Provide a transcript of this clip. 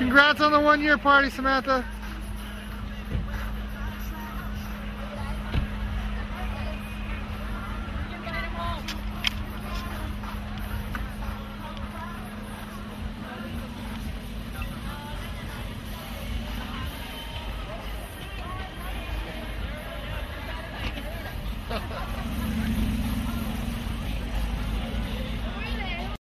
Congrats on the one year party, Samantha.